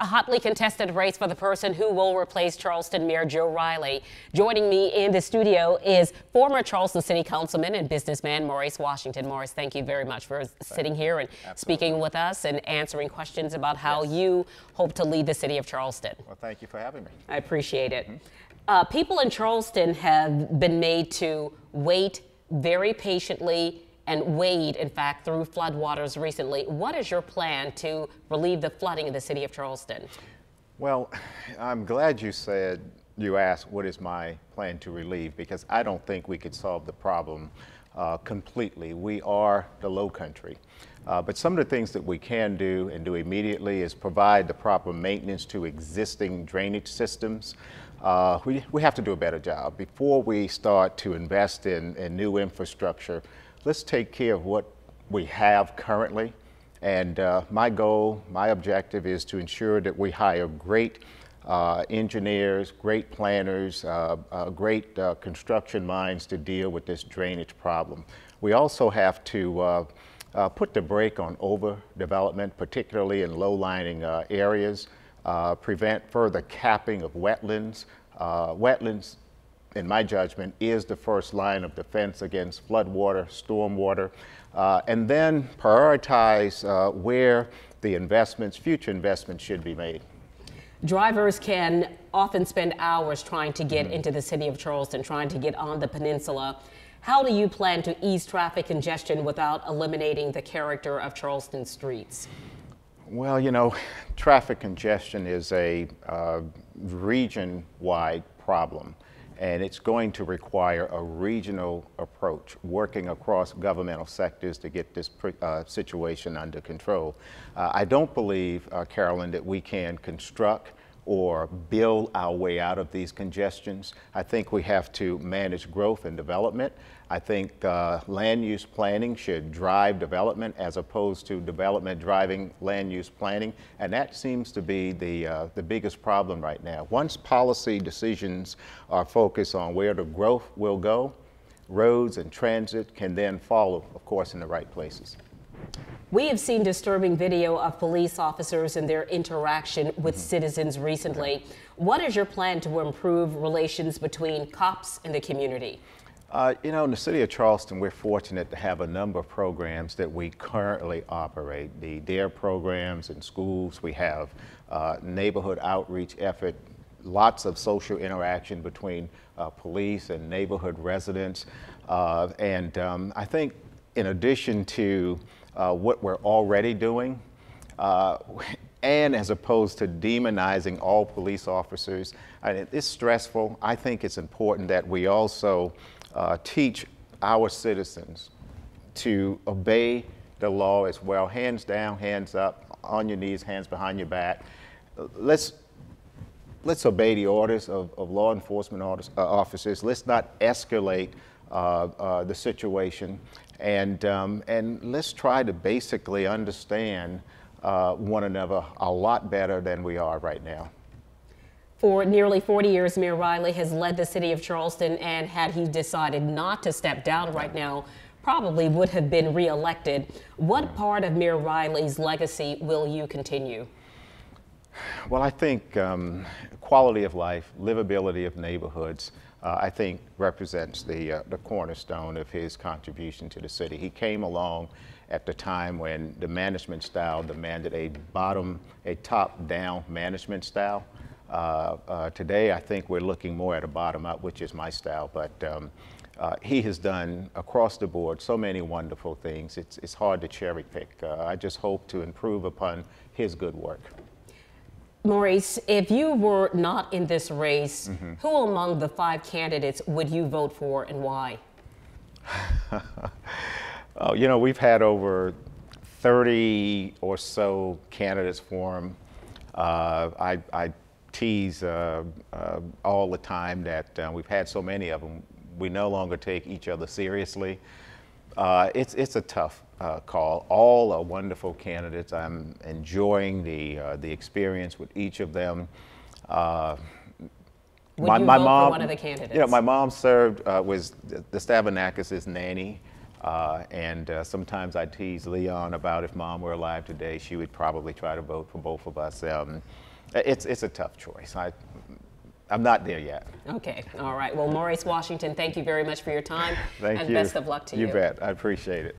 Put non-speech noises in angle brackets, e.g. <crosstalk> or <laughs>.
A hotly contested race for the person who will replace Charleston Mayor Joe Riley. Joining me in the studio is former Charleston City Councilman and businessman Maurice Washington. Maurice, thank you very much for sitting here and Absolutely. speaking with us and answering questions about how yes. you hope to lead the city of Charleston. Well, thank you for having me. I appreciate it. Mm -hmm. uh, people in Charleston have been made to wait very patiently and wade, in fact, through floodwaters recently. What is your plan to relieve the flooding in the city of Charleston? Well, I'm glad you said, you asked, what is my plan to relieve? Because I don't think we could solve the problem uh, completely. We are the low country. Uh, but some of the things that we can do and do immediately is provide the proper maintenance to existing drainage systems. Uh, we, we have to do a better job. Before we start to invest in, in new infrastructure, let's take care of what we have currently. And uh, my goal, my objective is to ensure that we hire great uh, engineers, great planners, uh, uh great uh, construction minds to deal with this drainage problem. We also have to uh, put the brake on overdevelopment, particularly in low-lying areas, prevent further capping of wetlands. wetlands in my judgment, is the first line of defense against floodwater, stormwater, uh, and then prioritize uh, where the investments, future investments should be made. Drivers can often spend hours trying to get mm -hmm. into the city of Charleston, trying to get on the peninsula. How do you plan to ease traffic congestion without eliminating the character of Charleston streets? Well, you know, traffic congestion is a uh, region-wide problem and it's going to require a regional approach, working across governmental sectors to get this uh, situation under control. Uh, I don't believe, uh, Carolyn, that we can construct or build our way out of these congestions. I think we have to manage growth and development. I think uh, land use planning should drive development as opposed to development driving land use planning. And that seems to be the, uh, the biggest problem right now. Once policy decisions are focused on where the growth will go, roads and transit can then follow, of course, in the right places. We have seen disturbing video of police officers and their interaction with citizens recently. What is your plan to improve relations between cops and the community? Uh, you know, in the city of Charleston, we're fortunate to have a number of programs that we currently operate. The DARE programs in schools, we have uh, neighborhood outreach effort, lots of social interaction between uh, police and neighborhood residents. Uh, and um, I think in addition to uh, what we're already doing, uh, and as opposed to demonizing all police officers. it's stressful. I think it's important that we also uh, teach our citizens to obey the law as well. Hands down, hands up, on your knees, hands behind your back. Let's let's obey the orders of, of law enforcement orders, uh, officers. Let's not escalate the situation and, um, and let's try to basically understand uh, one another a lot better than we are right now. For nearly 40 years, Mayor Riley has led the city of Charleston, and had he decided not to step down right now, probably would have been reelected. What part of Mayor Riley's legacy will you continue? Well, I think um, quality of life, livability of neighborhoods, uh, I think represents the, uh, the cornerstone of his contribution to the city. He came along at the time when the management style demanded a bottom, a top-down management style. Uh, uh today, I think we're looking more at a bottom-up, which is my style, but um, uh, he has done across the board so many wonderful things. It's, it's hard to cherry pick. Uh, I just hope to improve upon his good work. Maurice, if you were not in this race, mm -hmm. who among the five candidates would you vote for and why? <laughs> oh, you know, we've had over 30 or so candidates for him. Uh, I, I, tease uh, uh, all the time that uh, we've had so many of them. We no longer take each other seriously. Uh, it's, it's a tough uh, call. All are wonderful candidates. I'm enjoying the, uh, the experience with each of them. Uh, Would my, you my vote mom, for one of the candidates? You know, my mom served, uh, was the Stavrinakis' nanny. Uh, and uh, sometimes I tease Leon about if mom were alive today, she would probably try to vote for both of us. Um, it's, it's a tough choice. I, I'm not there yet. Okay, all right. Well, Maurice Washington, thank you very much for your time. Thank and you. best of luck to you. You bet. I appreciate it.